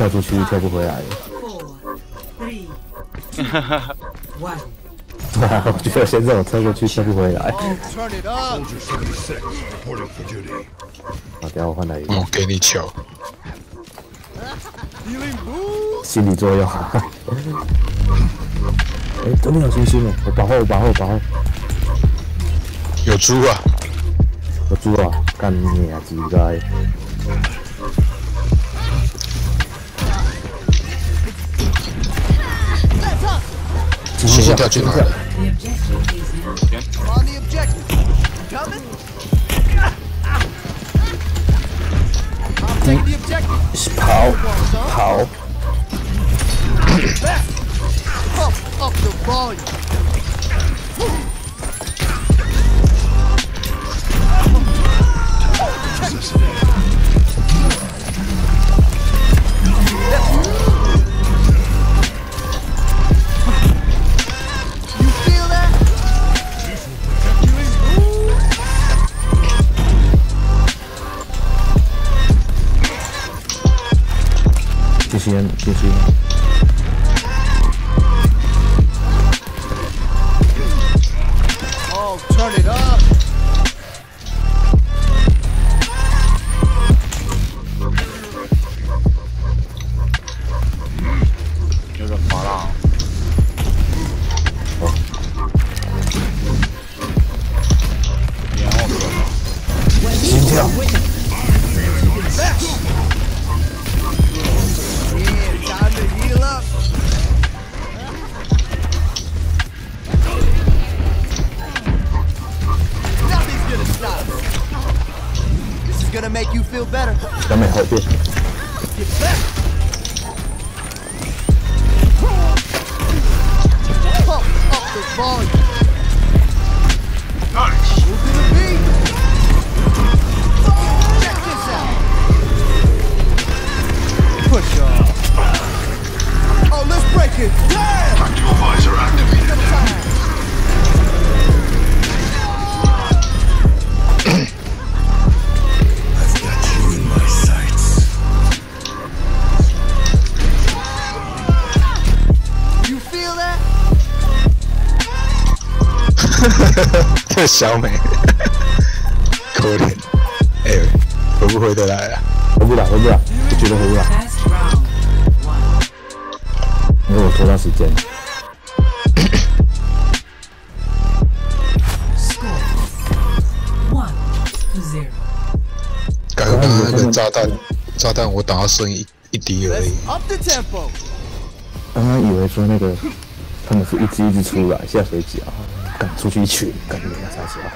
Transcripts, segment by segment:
跳出去跳不回来了。Four, three, two, one. 对啊，我觉得先这种跳过去跳不回来。Turn it up. Soldier 76 reporting for duty. 好，等下我换来一个我，给你球，心理作用。哎，真的有星星哦，我保护我保护我保护。有猪啊！有猪啊，干你啊，鸡该！直接掉去哪儿了？跑跑。间的资金。Oh, turn it up. Gonna make you feel better. Come and help you. Pump up the volume. Nice. 这 小美，可怜，哎、回不回得来啊？回不了，回不了，我觉得回不了.因为我拖到时间。刚刚那个炸弹，炸弹我打到剩一一滴而已.刚刚以为说那个他们是一只一只出来下水饺，赶出去一群，赶紧给他杀死了！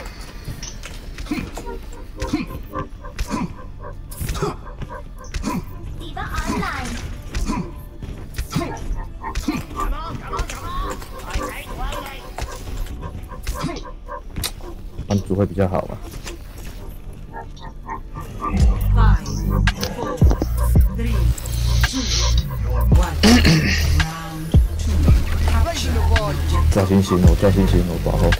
帮主会比较好嘛？小心行路，小心行路，保护。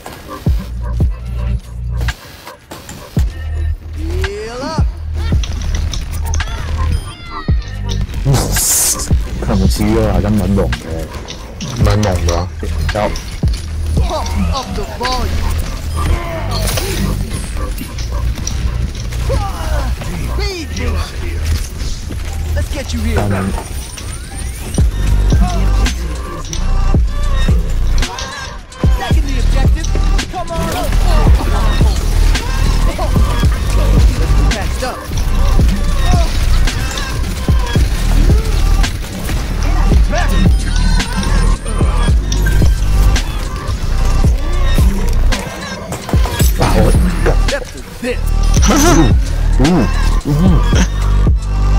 看不起我啊，像蛮猛的，蛮猛的，走。Let's.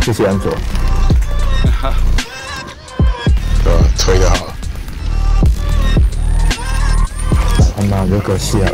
谢谢安卓。呃，推一好了。他妈，我可惜了。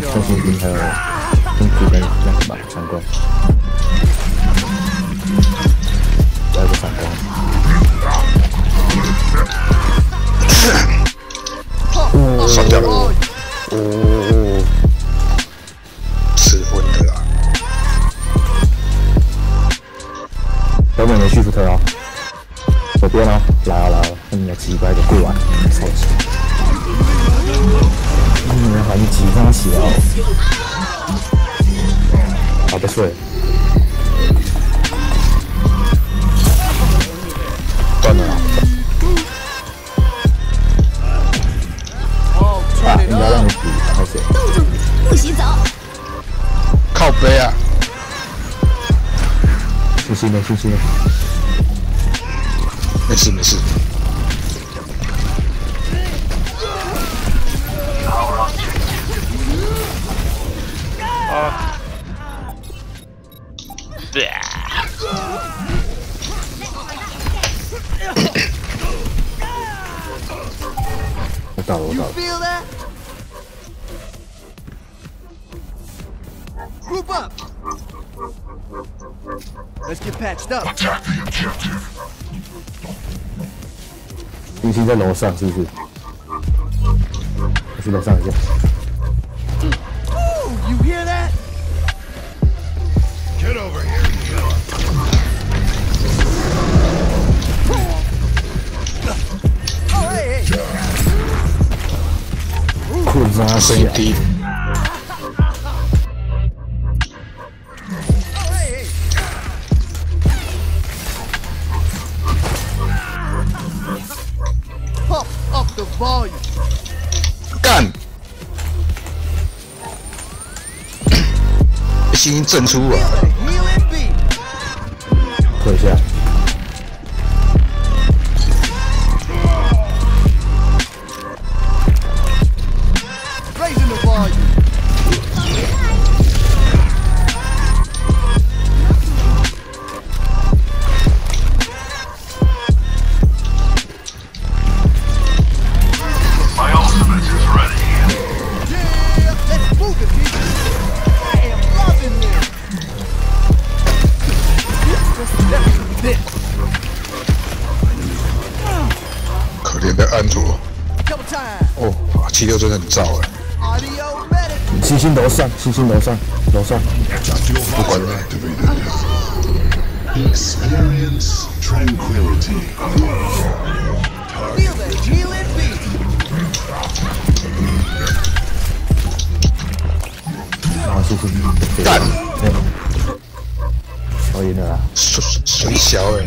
Push 但 on. 星星还有跟主跟那个吧闪光，还有个闪光。爽掉了，Oh, 哦，吃荤的啦。小美没续福特哦，左边哦，来啊来啊，你的奇怪的过来，超级。你们很急上起哦，好的睡，断了啦，oh, 啊，turn 应 it 该让.你补，开始。冻住，不洗澡。靠背啊，星星呢？星星呢？没事没事。我到了，我到 You 了。 feel that? Group up. Let's get patched up. Attack the objective. 星星在楼上是不是？我去楼上一下。 裤子啊，声音低，Oh, hey, hey. Pump up the volume. 干！星星震出啊.退一下。七六真的很燥啊七星楼上七星楼上楼上。不管了。干。以呢水水小哎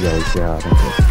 聊一下那个。